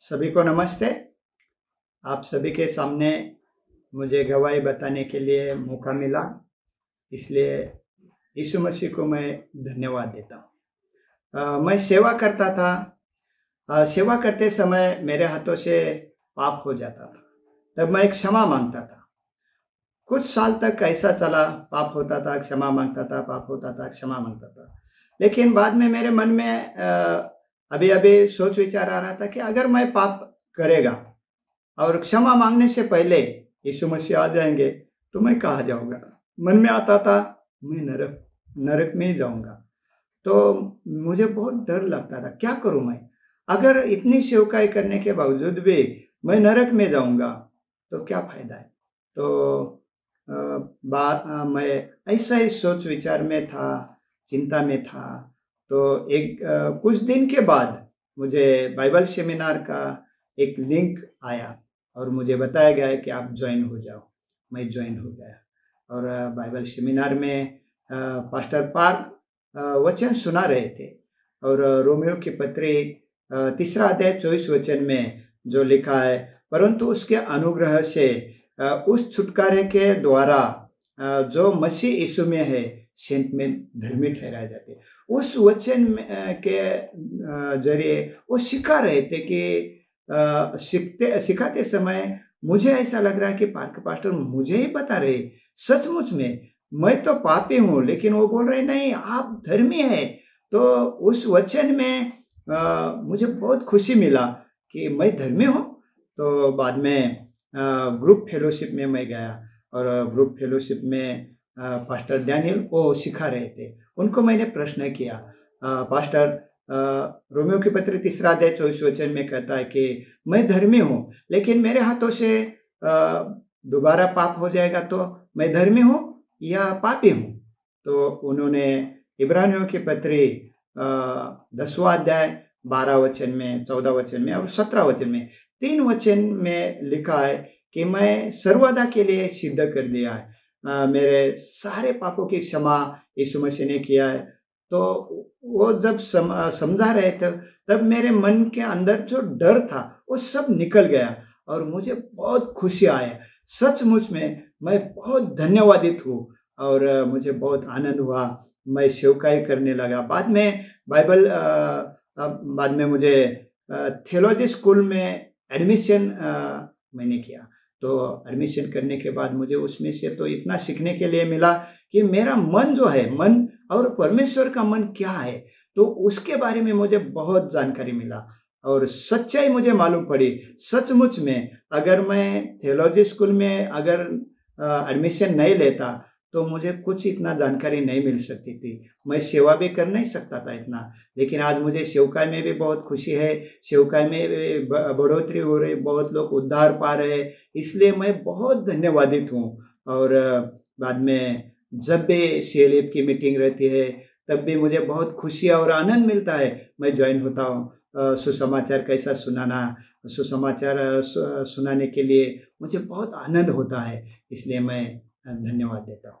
सभी को नमस्ते। आप सभी के सामने मुझे गवाही बताने के लिए मौका मिला इसलिए यीशु मसीह को मैं धन्यवाद देता हूँ। मैं सेवा करता था। आ, सेवा करते समय मेरे हाथों से पाप हो जाता था। तब मैं एक क्षमा माँगता था। कुछ साल तक ऐसा चला पाप होता था क्षमा माँगता था पाप होता था क्षमा माँगता था। लेकिन बाद में मेरे मन में आ, अभी अभी सोच विचार आ रहा था कि अगर मैं पाप करेगा और क्षमा मांगने से पहले यीशु मसीह आ जाएँगे तो मैं कहा जाऊँगा? मन में आता था, मैं नरक नरक में ही जाऊँगा। तो मुझे बहुत डर लगता था, क्या करूँ मैं? अगर इतनी सेवकाई करने के बावजूद भी मैं नरक में जाऊँगा तो क्या फ़ायदा है? तो बात मैं ऐसा ही सोच विचार में था, चिंता में था तो एक आ, कुछ दिन के बाद मुझे बाइबल सेमिनार का एक लिंक आया और मुझे बताया गया कि आप ज्वाइन हो जाओ। मैं ज्वाइन हो गया। और बाइबल सेमिनार में पास्टर पार्क वचन सुना रहे थे। और रोमियो की पत्री तीसरा अध्याय चौबीस वचन में जो लिखा है परंतु उसके अनुग्रह से उस छुटकारे के द्वारा जो मसीह यीशु में है सेंट में धर्मी ठहराए जाते उस वचन के ज़रिए वो सिखा रहे थे कि सीखते सिखाते समय मुझे ऐसा लग रहा है कि पार्क पास्टर मुझे ही बता रहे सचमुच में। मैं तो पापी हूँ लेकिन वो बोल रहे नहीं आप धर्मी है। तो उस वचन में आ, मुझे बहुत खुशी मिला कि मैं धर्मी हूँ। तो बाद में ग्रुप फेलोशिप में मैं गया। और ग्रुप फेलोशिप में पास्टर डैनियल वो सिखा रहे थे। उनको मैंने प्रश्न किया पास्टर रोमियो की पत्र तीसरा अध्याय चौबीस वचन में कहता है कि, मैं धर्मी हूँ, लेकिन मेरे हाथों से दोबारा पाप हो जाएगा तो मैं धर्मी हूँ या पापी हूँ? तो उन्होंने इब्रानियों की पत्री दसवा अध्याय, बारह वचन में, चौदह वचन में और सत्रह वचन में, तीन वचन में लिखा है कि मैं सर्वदा के लिए सिद्ध कर दिया है। आ, मेरे सारे पापों की क्षमा यीशु मसीह ने किया है। तो वो जब सम, समझा रहे थे तब मेरे मन के अंदर जो डर था वो सब निकल गया और मुझे बहुत खुशी आया। सचमुच में मैं बहुत धन्यवादित हूँ और मुझे बहुत आनंद हुआ। मैं सेवकाई करने लगा। बाद में बाइबल बाद में मुझे थियोलॉजी स्कूल में एडमिशन मैंने किया। तो एडमिशन करने के बाद मुझे उसमें से तो इतना सीखने के लिए मिला कि मेरा मन जो है, मन और परमेश्वर का मन क्या है तो उसके बारे में मुझे बहुत जानकारी मिला और सच्चाई मुझे मालूम पड़ी। सचमुच में अगर मैं थियोलॉजी स्कूल में अगर एडमिशन नहीं लेता तो मुझे कुछ इतना जानकारी नहीं मिल सकती थी। मैं सेवा भी कर नहीं सकता था इतना। लेकिन आज मुझे सेवकाई में भी बहुत खुशी है। सेवकाई में बढ़ोतरी हो रही, बहुत लोग उद्धार पा रहे इसलिए मैं बहुत धन्यवादित हूँ। और बाद में जब भी सी की मीटिंग रहती है, तब भी मुझे बहुत खुशी और आनंद मिलता है, मैं ज्वाइन होता हूँ। सुसमाचार कैसा सुनाना, सुसमाचार सुनाने के लिए मुझे बहुत आनंद होता है। इसलिए मैं धन्यवाद देता हूँ